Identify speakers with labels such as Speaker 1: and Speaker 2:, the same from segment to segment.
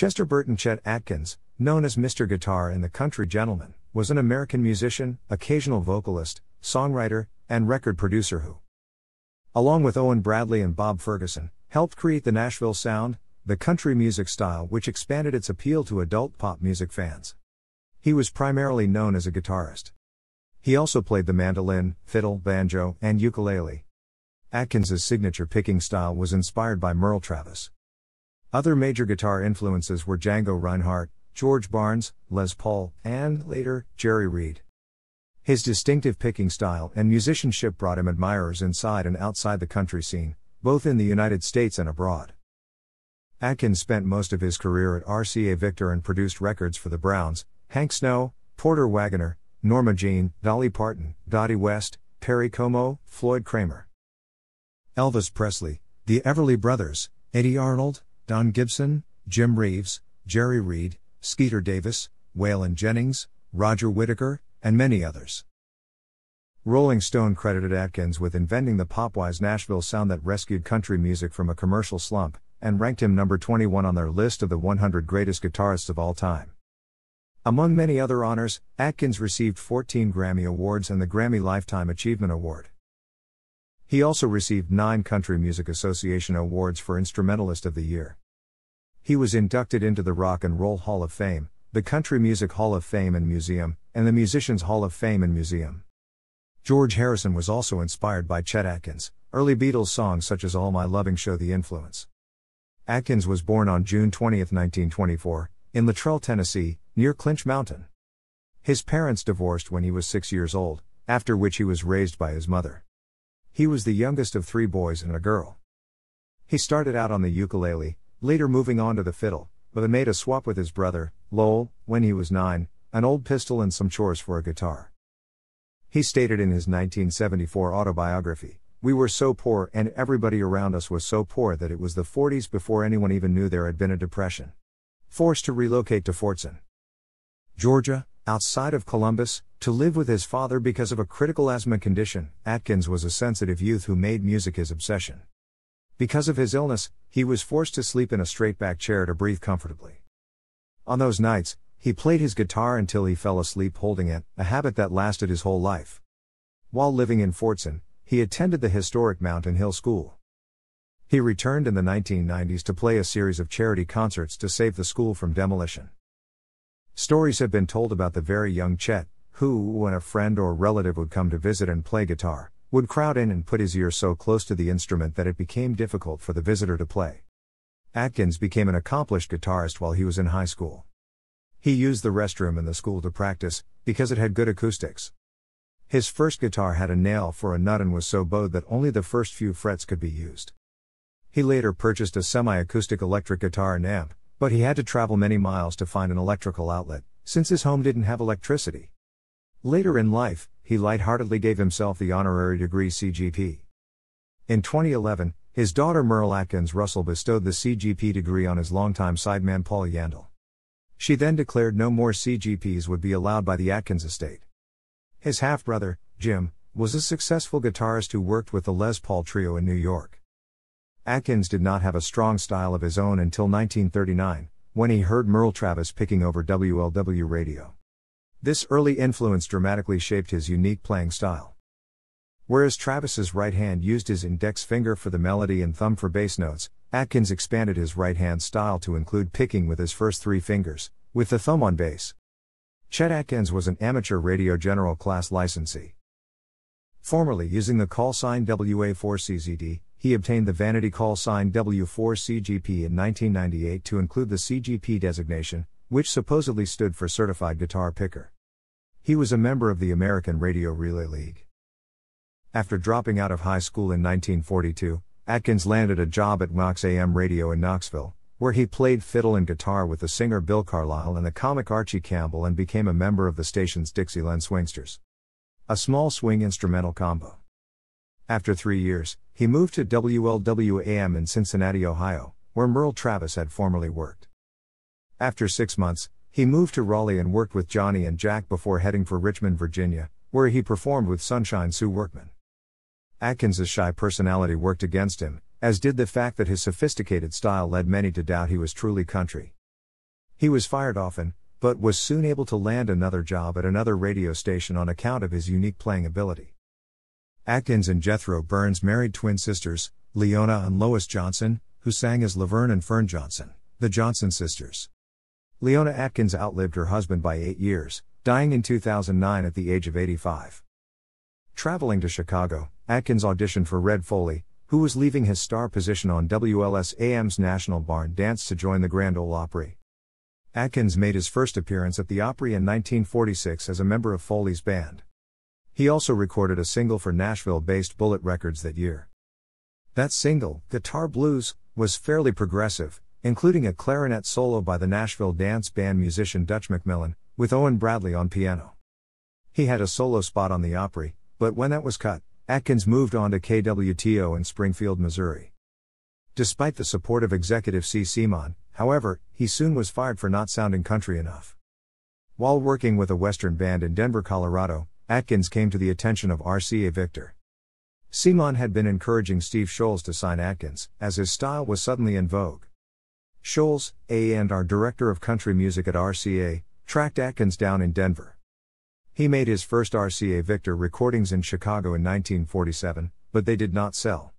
Speaker 1: Chester Burton Chet Atkins, known as Mr. Guitar and the Country Gentleman, was an American musician, occasional vocalist, songwriter, and record producer who, along with Owen Bradley and Bob Ferguson, helped create the Nashville sound, the country music style which expanded its appeal to adult pop music fans. He was primarily known as a guitarist. He also played the mandolin, fiddle, banjo, and ukulele. Atkins's signature picking style was inspired by Merle Travis. Other major guitar influences were Django Reinhardt, George Barnes, Les Paul, and, later, Jerry Reed. His distinctive picking style and musicianship brought him admirers inside and outside the country scene, both in the United States and abroad. Atkins spent most of his career at RCA Victor and produced records for the Browns, Hank Snow, Porter Wagoner, Norma Jean, Dolly Parton, Dottie West, Perry Como, Floyd Cramer. Elvis Presley, the Everly Brothers, Eddy Arnold, Don Gibson, Jim Reeves, Jerry Reed, Skeeter Davis, Waylon Jennings, Roger Whittaker, and many others. Rolling Stone credited Atkins with inventing the popwise Nashville sound that rescued country music from a commercial slump, and ranked him number 21 on their list of the 100 greatest guitarists of all time. Among many other honors, Atkins received 14 Grammy Awards and the Grammy Lifetime Achievement Award. He also received nine Country Music Association awards for Instrumentalist of the Year. He was inducted into the Rock and Roll Hall of Fame, the Country Music Hall of Fame and Museum, and the Musicians Hall of Fame and Museum. George Harrison was also inspired by Chet Atkins. Early Beatles songs such as All My Loving show the influence. Atkins was born on June 20, 1924, in Luttrell, Tennessee, near Clinch Mountain. His parents divorced when he was six years old, after which he was raised by his mother. He was the youngest of three boys and a girl. He started out on the ukulele, later moving on to the fiddle, but made a swap with his brother, Lowell, when he was nine, an old pistol and some chores for a guitar. He stated in his 1974 autobiography, We were so poor and everybody around us was so poor that it was the 40s before anyone even knew there had been a depression. Forced to relocate to Fortson, Georgia, outside of Columbus, to live with his father because of a critical asthma condition, Atkins was a sensitive youth who made music his obsession. Because of his illness, he was forced to sleep in a straight back chair to breathe comfortably. On those nights, he played his guitar until he fell asleep holding it, a habit that lasted his whole life. While living in Fortson, he attended the historic Mountain Hill School. He returned in the 1990s to play a series of charity concerts to save the school from demolition. Stories have been told about the very young Chet, who, when a friend or relative would come to visit and play guitar, would crowd in and put his ear so close to the instrument that it became difficult for the visitor to play. Atkins became an accomplished guitarist while he was in high school. He used the restroom in the school to practice, because it had good acoustics. His first guitar had a nail for a nut and was so bowed that only the first few frets could be used. He later purchased a semi acoustic electric guitar and amp, but he had to travel many miles to find an electrical outlet, since his home didn't have electricity. Later in life, he lightheartedly gave himself the honorary degree CGP. In 2011, his daughter Merle Atkins Russell bestowed the CGP degree on his longtime sideman Paul Yandell. She then declared no more CGPs would be allowed by the Atkins estate. His half brother, Jim, was a successful guitarist who worked with the Les Paul Trio in New York. Atkins did not have a strong style of his own until 1939, when he heard Merle Travis picking over WLW radio. This early influence dramatically shaped his unique playing style. Whereas Travis's right hand used his index finger for the melody and thumb for bass notes, Atkins expanded his right hand style to include picking with his first three fingers, with the thumb on bass. Chet Atkins was an amateur radio general class licensee. Formerly using the call sign WA4CZD, he obtained the vanity call sign W4CGP in 1998 to include the CGP designation, which supposedly stood for Certified Guitar Picker. He was a member of the American Radio Relay League. After dropping out of high school in 1942, Atkins landed a job at Knox AM Radio in Knoxville, where he played fiddle and guitar with the singer Bill Carlisle and the comic Archie Campbell and became a member of the station's Dixieland Swingsters. A small swing instrumental combo. After three years, he moved to WLWAM in Cincinnati, Ohio, where Merle Travis had formerly worked. After six months, he moved to Raleigh and worked with Johnny and Jack before heading for Richmond, Virginia, where he performed with Sunshine Sue Workman. Atkins's shy personality worked against him, as did the fact that his sophisticated style led many to doubt he was truly country. He was fired often, but was soon able to land another job at another radio station on account of his unique playing ability. Atkins and Jethro Burns married twin sisters, Leona and Lois Johnson, who sang as Laverne and Fern Johnson, the Johnson sisters. Leona Atkins outlived her husband by eight years, dying in 2009 at the age of 85. Traveling to Chicago, Atkins auditioned for Red Foley, who was leaving his star position on WLS AM's National Barn Dance to join the Grand Ole Opry. Atkins made his first appearance at the Opry in 1946 as a member of Foley's band. He also recorded a single for Nashville based Bullet Records that year. That single, Guitar Blues, was fairly progressive, including a clarinet solo by the Nashville dance band musician Dutch McMillan, with Owen Bradley on piano. He had a solo spot on the Opry, but when that was cut, Atkins moved on to KWTO in Springfield, Missouri. Despite the support of executive Si Siman, however, he soon was fired for not sounding country enough. While working with a Western band in Denver, Colorado, Atkins came to the attention of RCA Victor. Siman had been encouraging Steve Sholes to sign Atkins, as his style was suddenly in vogue. Sholes, A and R director of country music at RCA, tracked Atkins down in Denver. He made his first RCA Victor recordings in Chicago in 1947, but they did not sell.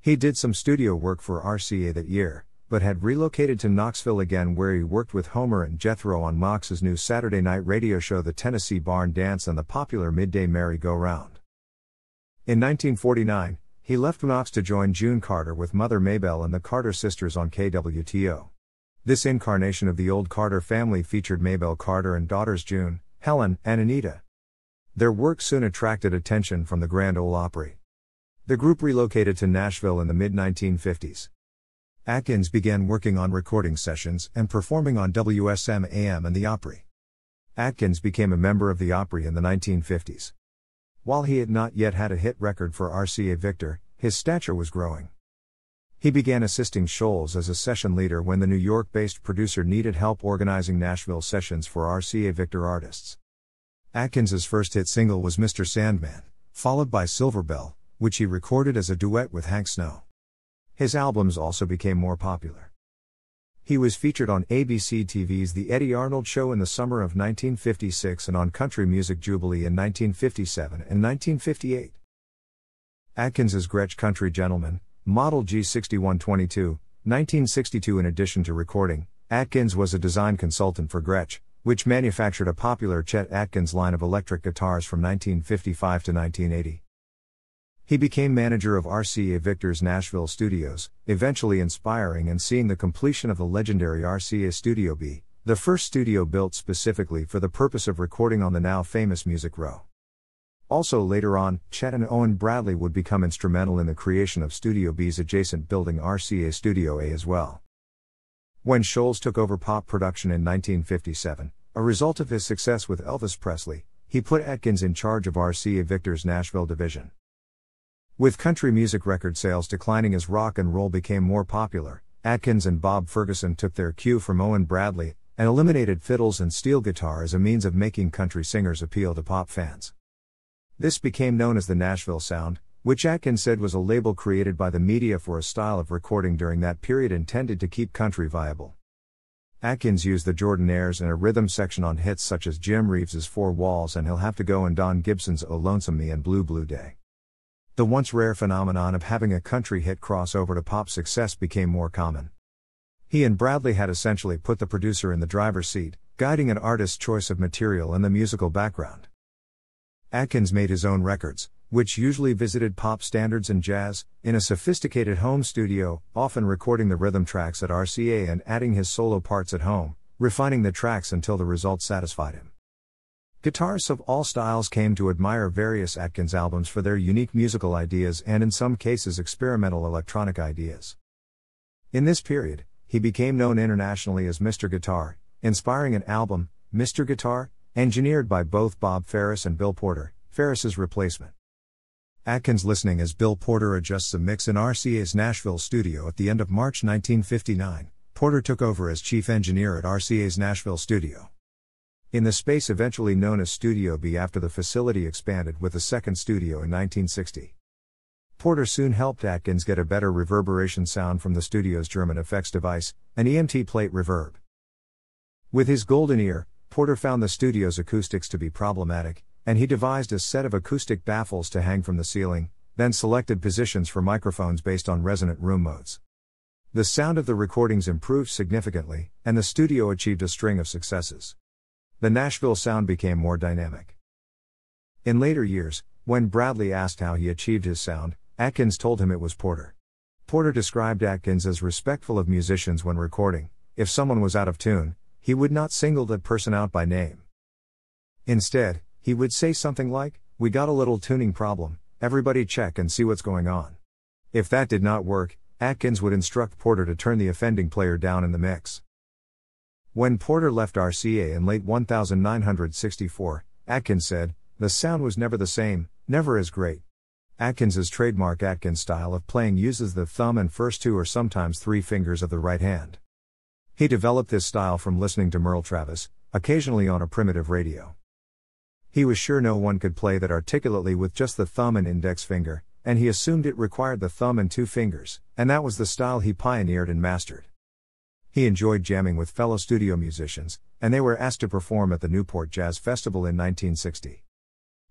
Speaker 1: He did some studio work for RCA that year, but had relocated to Knoxville again where he worked with Homer and Jethro on Mox's new Saturday night radio show The Tennessee Barn Dance and the popular midday merry-go-round. In 1949, he left Knox to join June Carter with Mother Maybelle and the Carter sisters on KWTO. This incarnation of the old Carter family featured Maybelle Carter and daughters June, Helen, and Anita. Their work soon attracted attention from the Grand Ole Opry. The group relocated to Nashville in the mid 1950s. Atkins began working on recording sessions and performing on WSM AM and the Opry. Atkins became a member of the Opry in the 1950s. While he had not yet had a hit record for RCA Victor, his stature was growing. He began assisting Sholes as a session leader when the New York based producer needed help organizing Nashville sessions for RCA Victor artists. Atkins's first hit single was Mr. Sandman, followed by Silver Bell, which he recorded as a duet with Hank Snow. His albums also became more popular. He was featured on ABC TV's The Eddy Arnold Show in the summer of 1956 and on Country Music Jubilee in 1957 and 1958. Atkins's Gretsch Country Gentleman, Model G6122, 1962 In addition to recording, Atkins was a design consultant for Gretsch, which manufactured a popular Chet Atkins line of electric guitars from 1955 to 1980. He became manager of RCA Victor's Nashville studios, eventually inspiring and seeing the completion of the legendary RCA Studio B, the first studio built specifically for the purpose of recording on the now famous Music Row. Also later on, Chet and Owen Bradley would become instrumental in the creation of Studio B's adjacent building RCA Studio A as well. When Sholes took over pop production in 1957, a result of his success with Elvis Presley, he put Atkins in charge of RCA Victor's Nashville division. With country music record sales declining as rock and roll became more popular, Atkins and Bob Ferguson took their cue from Owen Bradley and eliminated fiddles and steel guitar as a means of making country singers appeal to pop fans. This became known as the Nashville Sound, which Atkins said was a label created by the media for a style of recording during that period intended to keep country viable. Atkins used the Jordanaires and a rhythm section on hits such as Jim Reeves's Four Walls and He'll Have to Go and Don Gibson's Oh Lonesome Me and Blue Blue Day. The once rare phenomenon of having a country hit cross over to pop success became more common. He and Bradley had essentially put the producer in the driver's seat, guiding an artist's choice of material and the musical background. Atkins made his own records, which usually visited pop standards and jazz, in a sophisticated home studio, often recording the rhythm tracks at RCA and adding his solo parts at home, refining the tracks until the result satisfied him. Guitarists of all styles came to admire various Atkins albums for their unique musical ideas and in some cases experimental electronic ideas. In this period, he became known internationally as Mr. Guitar, inspiring an album, Mr. Guitar, engineered by both Bob Ferris and Bill Porter, Ferris's replacement. Atkins listening as Bill Porter adjusts a mix in RCA's Nashville studio at the end of March 1959. Porter took over as chief engineer at RCA's Nashville studio. In the space eventually known as Studio B after the facility expanded with a second studio in 1960. Porter soon helped Atkins get a better reverberation sound from the studio's German effects device, an EMT plate reverb. With his golden ear, Porter found the studio's acoustics to be problematic, and he devised a set of acoustic baffles to hang from the ceiling, then selected positions for microphones based on resonant room modes. The sound of the recordings improved significantly, and the studio achieved a string of successes. The Nashville sound became more dynamic. In later years, when Bradley asked how he achieved his sound, Atkins told him it was Porter. Porter described Atkins as respectful of musicians when recording. If someone was out of tune, he would not single that person out by name. Instead, he would say something like, We got a little tuning problem, everybody check and see what's going on. If that did not work, Atkins would instruct Porter to turn the offending player down in the mix. When Porter left RCA in late 1964, Atkins said, The sound was never the same, never as great. Atkins's trademark Atkins style of playing uses the thumb and first two or sometimes three fingers of the right hand. He developed this style from listening to Merle Travis, occasionally on a primitive radio. He was sure no one could play that articulately with just the thumb and index finger, and he assumed it required the thumb and two fingers, and that was the style he pioneered and mastered. He enjoyed jamming with fellow studio musicians, and they were asked to perform at the Newport Jazz Festival in 1960.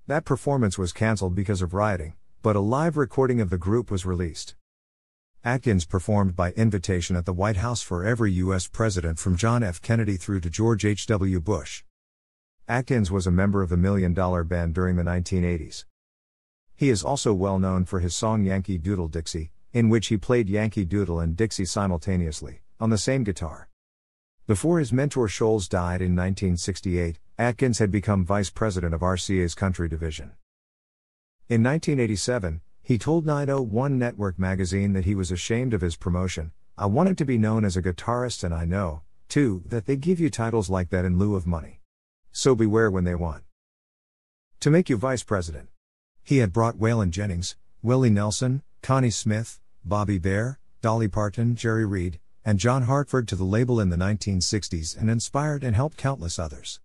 Speaker 1: That performance was cancelled because of rioting, but a live recording of the group was released. Atkins performed by invitation at the White House for every U.S. president from John F. Kennedy through to George H.W. Bush. Atkins was a member of the Million Dollar Band during the 1980s. He is also well known for his song Yankee Doodle Dixie, in which he played Yankee Doodle and Dixie simultaneously, on the same guitar. Before his mentor Sholes died in 1968, Atkins had become vice president of RCA's country division. In 1987, he told 901 Network magazine that he was ashamed of his promotion. I wanted to be known as a guitarist, and I know, too, that they give you titles like that in lieu of money. So beware when they want to make you vice president. He had brought Waylon Jennings, Willie Nelson, Connie Smith, Bobby Bare, Dolly Parton, Jerry Reed, and John Hartford to the label in the 1960s and inspired and helped countless others.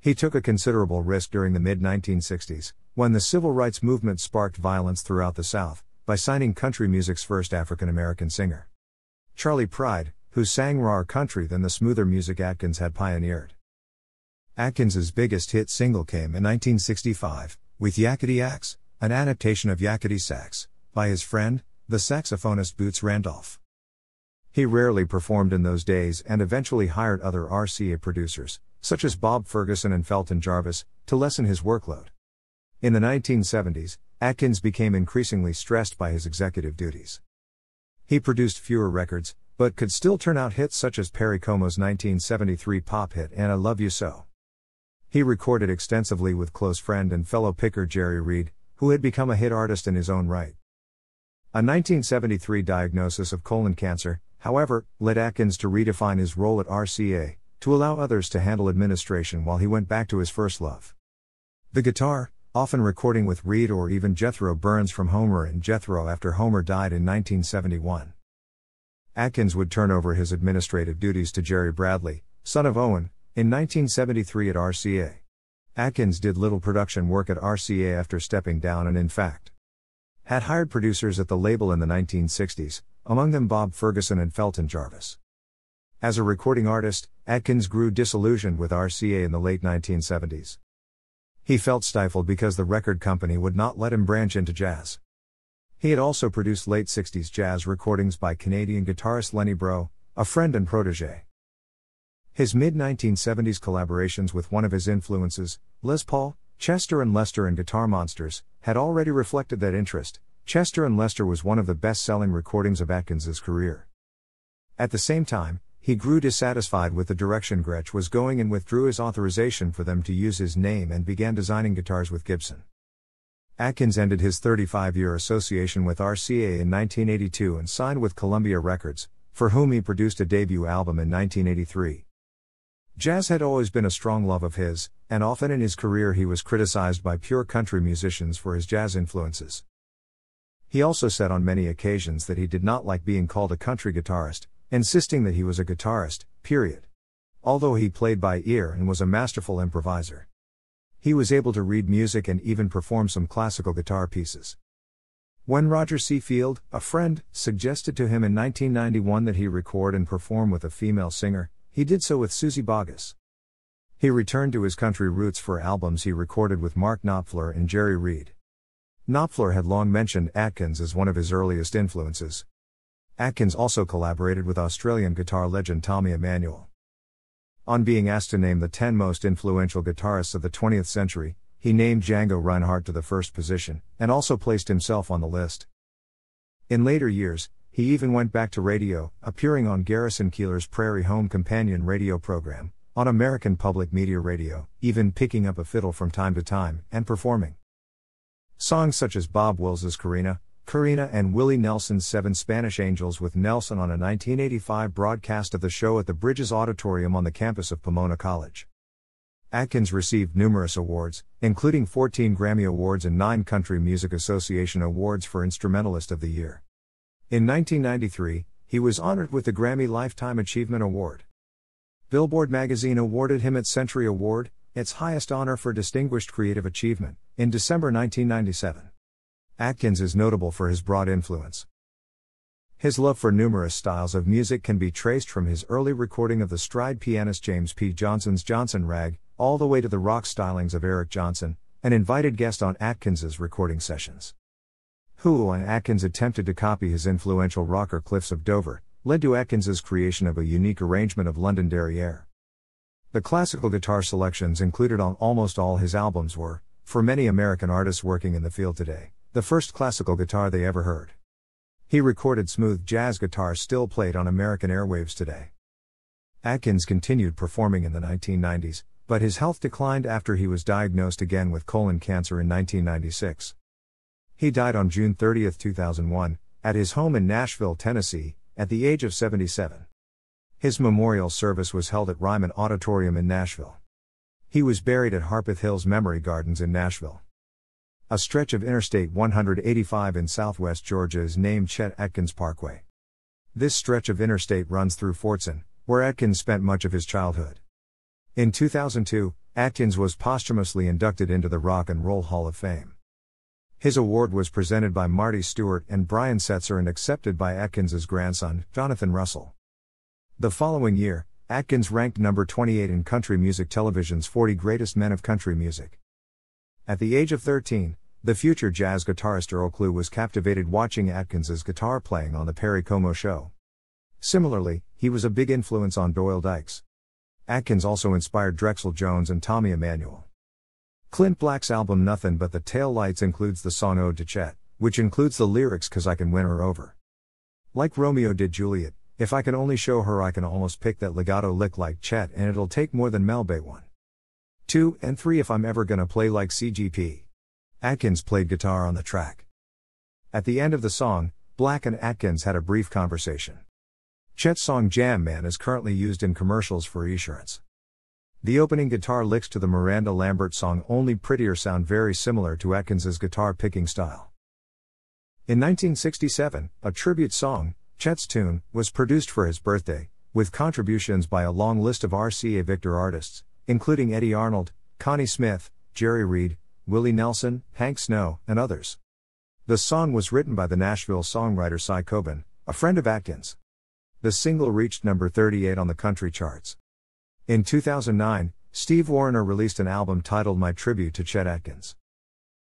Speaker 1: He took a considerable risk during the mid 1960s, when the civil rights movement sparked violence throughout the South, by signing country music's first African American singer. Charley Pride, who sang rawer country than the smoother music Atkins had pioneered. Atkins's biggest hit single came in 1965, with Yakety Axe, an adaptation of Yakety Sax, by his friend, the saxophonist Boots Randolph. He rarely performed in those days and eventually hired other RCA producers, such as Bob Ferguson and Felton Jarvis, to lessen his workload. In the 1970s, Atkins became increasingly stressed by his executive duties. He produced fewer records, but could still turn out hits such as Perry Como's 1973 pop hit And I Love You So. He recorded extensively with close friend and fellow picker Jerry Reed, who had become a hit artist in his own right. A 1973 diagnosis of colon cancer, however, led Atkins to redefine his role at RCA, to allow others to handle administration while he went back to his first love. The guitar, often recording with Reed or even Jethro Burns from Homer and Jethro after Homer died in 1971. Atkins would turn over his administrative duties to Jerry Bradley, son of Owen, in 1973 at RCA. Atkins did little production work at RCA after stepping down and, in fact, had hired producers at the label in the 1960s, among them Bob Ferguson and Felton Jarvis. As a recording artist, Atkins grew disillusioned with RCA in the late 1970s. He felt stifled because the record company would not let him branch into jazz. He had also produced late 60s jazz recordings by Canadian guitarist Lenny Breau, a friend and protege. His mid 1970s collaborations with one of his influences, Les Paul, Chester and Lester and Guitar Monsters, had already reflected that interest. Chester and Lester was one of the best selling recordings of Atkins's career. At the same time, he grew dissatisfied with the direction Gretsch was going and withdrew his authorization for them to use his name and began designing guitars with Gibson. Atkins ended his 35 year association with RCA in 1982 and signed with Columbia Records, for whom he produced a debut album in 1983. Jazz had always been a strong love of his, and often in his career he was criticized by pure country musicians for his jazz influences. He also said on many occasions that he did not like being called a country guitarist, insisting that he was a guitarist, period. Although he played by ear and was a masterful improviser. He was able to read music and even perform some classical guitar pieces. When Roger C. Field, a friend, suggested to him in 1991 that he record and perform with a female singer, he did so with Suzy Bogguss. He returned to his country roots for albums he recorded with Mark Knopfler and Jerry Reed. Knopfler had long mentioned Atkins as one of his earliest influences. Atkins also collaborated with Australian guitar legend Tommy Emmanuel. On being asked to name the 10 most influential guitarists of the 20th century, he named Django Reinhardt to the first position, and also placed himself on the list. In later years, he even went back to radio, appearing on Garrison Keillor's Prairie Home Companion radio program, on American Public Media Radio, even picking up a fiddle from time to time, and performing. Songs such as Bob Wills's Corrina, Corrina and Willie Nelson's Seven Spanish Angels with Nelson on a 1985 broadcast of the show at the Bridges Auditorium on the campus of Pomona College. Atkins received numerous awards, including 14 Grammy Awards and 9 Country Music Association Awards for Instrumentalist of the Year. In 1993, he was honored with the Grammy Lifetime Achievement Award. Billboard magazine awarded him its Century Award, its highest honor for distinguished creative achievement, in December 1997. Atkins is notable for his broad influence. His love for numerous styles of music can be traced from his early recording of the stride pianist James P. Johnson's Johnson Rag, all the way to the rock stylings of Eric Johnson, an invited guest on Atkins's recording sessions. Who and Atkins attempted to copy his influential rocker Cliffs of Dover, led to Atkins's creation of a unique arrangement of Londonderry air. The classical guitar selections included on almost all his albums were, for many American artists working in the field today, the first classical guitar they ever heard. He recorded smooth jazz guitar still played on American airwaves today. Atkins continued performing in the 1990s, but his health declined after he was diagnosed again with colon cancer in 1996. He died on June 30, 2001, at his home in Nashville, Tennessee, at the age of 77. His memorial service was held at Ryman Auditorium in Nashville. He was buried at Harpeth Hills Memory Gardens in Nashville. A stretch of Interstate 185 in southwest Georgia is named Chet Atkins Parkway. This stretch of interstate runs through Fortson, where Atkins spent much of his childhood. In 2002, Atkins was posthumously inducted into the Rock and Roll Hall of Fame. His award was presented by Marty Stuart and Brian Setzer and accepted by Atkins's grandson, Jonathan Russell. The following year, Atkins ranked number 28 in Country Music Television's 40 Greatest Men of Country Music. At the age of 13, the future jazz guitarist Earl Klugh was captivated watching Atkins's guitar playing on the Perry Como show. Similarly, he was a big influence on Doyle Dykes. Atkins also inspired Drexel Jones and Tommy Emmanuel. Clint Black's album Nothing But the Tail Lights includes the song Ode to Chet, which includes the lyrics Cause I Can Win Her Over. Like Romeo did Juliet, if I can only show her I can almost pick that legato lick like Chet and it'll take more than Mel Bay one. 2 and 3 if I'm ever gonna play like CGP. Atkins played guitar on the track. At the end of the song, Black and Atkins had a brief conversation. Chet's song Jam Man is currently used in commercials for Esurance. The opening guitar licks to the Miranda Lambert song Only Prettier sound very similar to Atkins's guitar picking style. In 1967, a tribute song, Chet's Tune, was produced for his birthday, with contributions by a long list of RCA Victor artists, including Eddy Arnold, Connie Smith, Jerry Reed, Willie Nelson, Hank Snow, and others. The song was written by the Nashville songwriter Cy Coben, a friend of Atkins. The single reached number 38 on the country charts. In 2009, Steve Wariner released an album titled My Tribute to Chet Atkins.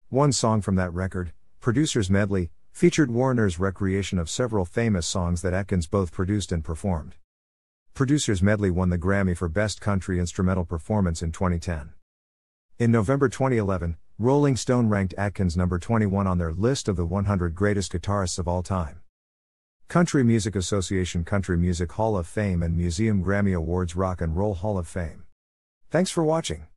Speaker 1: One song from that record, Producer's Medley, featured Wariner's recreation of several famous songs that Atkins both produced and performed. Producer's Medley won the Grammy for Best Country Instrumental Performance in 2010. In November 2011, Rolling Stone ranked Atkins number 21 on their list of the 100 greatest guitarists of all time. Country Music Association Country Music Hall of Fame and Museum Grammy Awards Rock and Roll Hall of Fame. Thanks for watching.